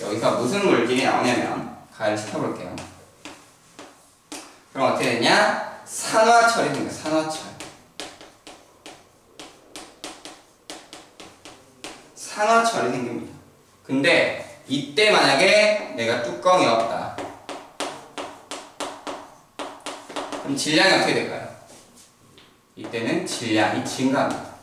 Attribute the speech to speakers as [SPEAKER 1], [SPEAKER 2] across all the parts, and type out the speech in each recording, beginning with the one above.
[SPEAKER 1] 여기서 무슨 물질이 나오냐면 가를 시켜볼게요. 그럼 어떻게 되냐? 산화철이 생겨 산화철. 산화철이 생깁니다. 근데 이때 만약에 내가 뚜껑이 없다. 그럼 질량이 어떻게 될까요? 이때는 질량이 증가합니다.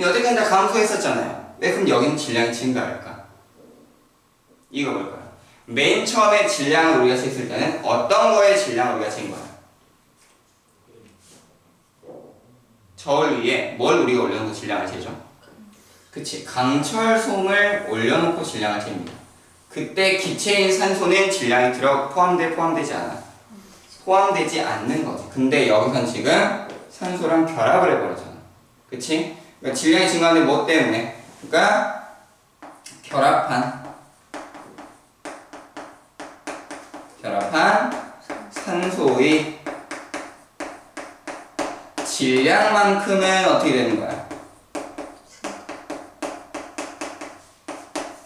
[SPEAKER 1] 여태까지 다 감소했었잖아요. 왜 그럼 여기는 질량이 증가할까? 이거 볼까요? 맨 처음에 질량을 우리가 쟀을 때는 어떤 거의 질량을 우리가 잰 거야? 저울 위에 뭘 우리가 올려놓고 질량을 재죠? 그치 강철솜을 올려놓고 질량을 잽니다. 그때 기체인 산소는 질량이 들어 포함돼 포함되지 않아. 포함되지 않는 거지. 근데 여기선 지금 산소랑 결합을 해버렸잖아. 그치? 그러니까 질량이 증가하는데 뭐 때문에? 그러니까 결합한 결합한 산소의 질량만큼은 어떻게 되는 거야?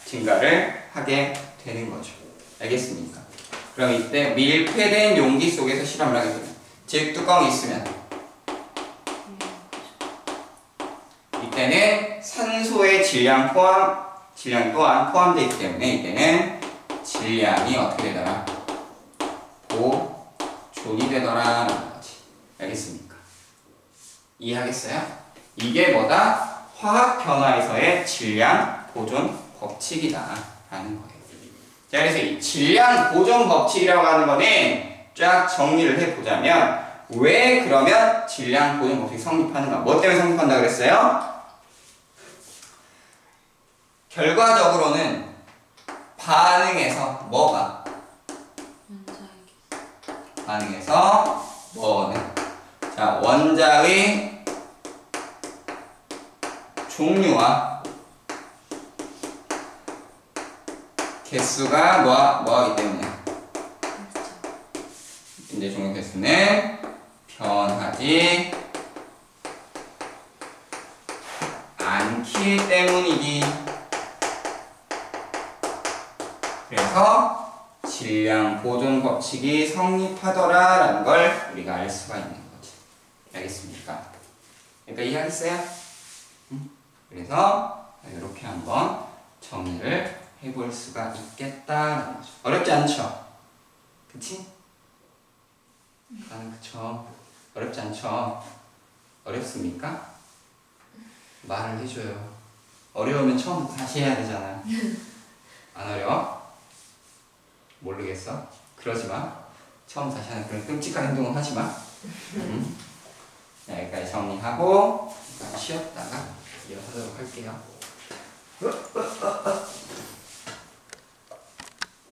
[SPEAKER 1] 증가를 하게 되는 거죠. 알겠습니까? 그럼 이때 밀폐된 용기 속에서 실험을 하게 됩니다. 즉 뚜껑이 있으면 이때는 산소의 질량 포함 질량 또한 포함되어 있기 때문에 이때는 질량이 어떻게 되더라? 보존이 되더라 라는 거지. 알겠습니까? 이해하겠어요? 이게 뭐다? 화학 변화에서의 질량 보존 법칙이다 라는 거예요. 자, 그래서 이 질량 보존 법칙이라고 하는 거는 쫙 정리를 해보자면 왜 그러면 질량 보존 법칙이 성립하는가? 뭐 때문에 성립한다 그랬어요? 결과적으로는 반응에서 뭐가? 반응에서 뭐는? 자, 원자의 종류와 개수가 뭐, 뭐하기 때문에 이제 종류 개수는 변하지 않기 때문이기 그래서 질량 보존 법칙이 성립하더라라는 걸 우리가 알 수가 있는 거지 알겠습니까? 그러니까 이해하겠어요? 응? 그래서 이렇게 한번 정리를 해볼 수가 있겠다라는 거죠. 어렵지 않죠? 그치? 아, 그쵸. 어렵지 않죠? 어렵습니까? 말을 해줘요. 어려우면 처음부터 다시 해야 되잖아. 안 어려워? 모르겠어? 그러지 마. 처음 다시 하는 그런 끔찍한 행동은 하지 마. 음. 자, 여기까지 정리하고 쉬었다가 이어가도록 할게요.